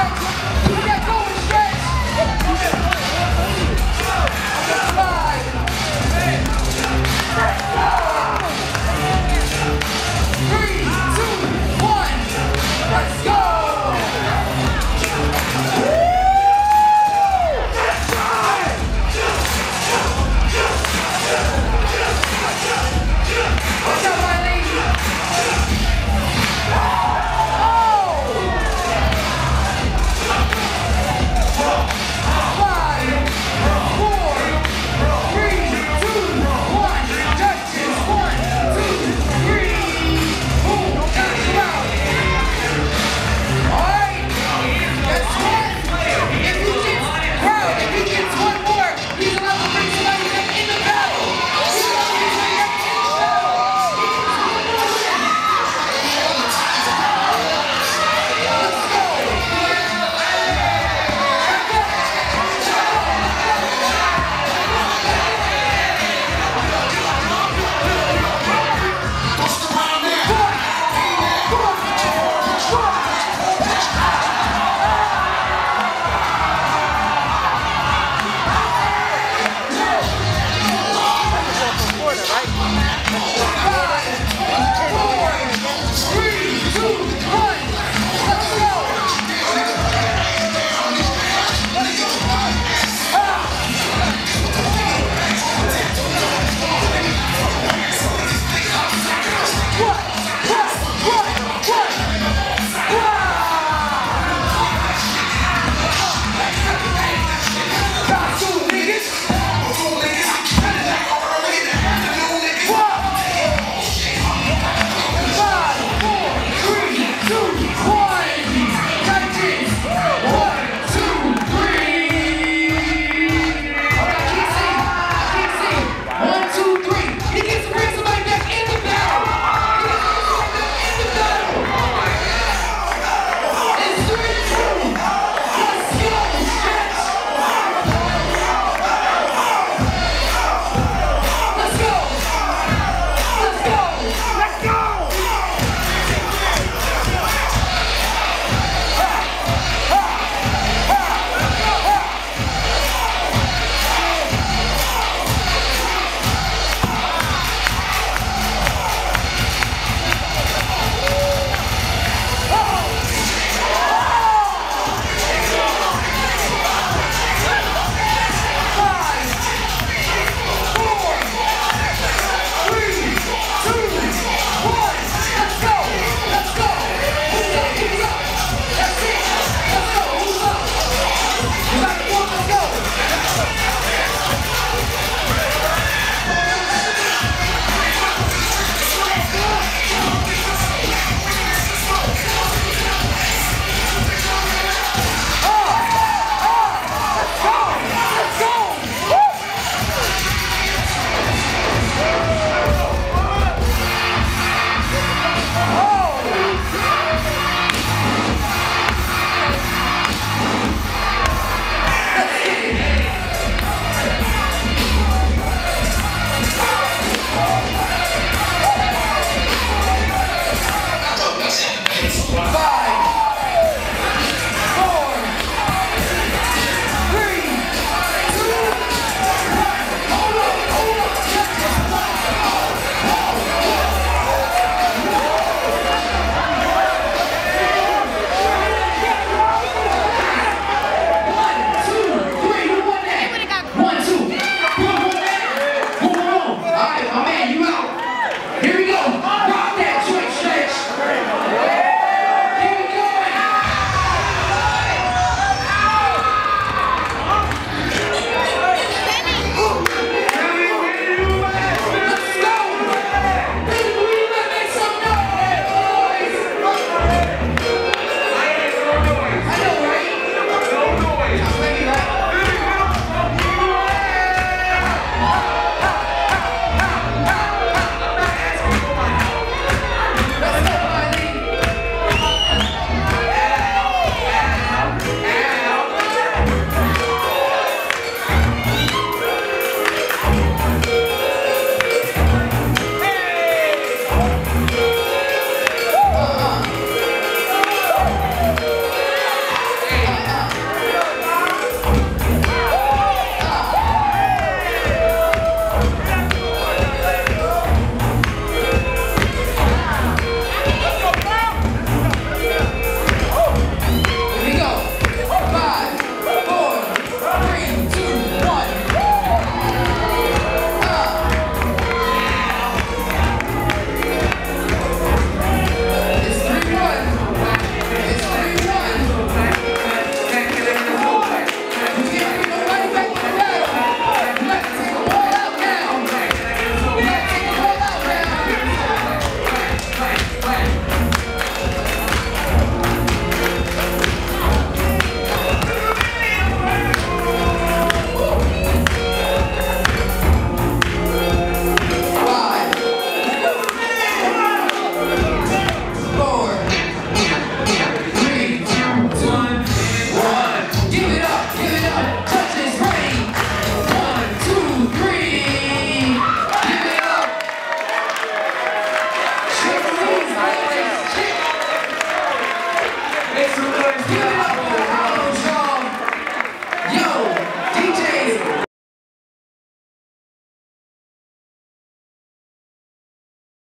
Let's!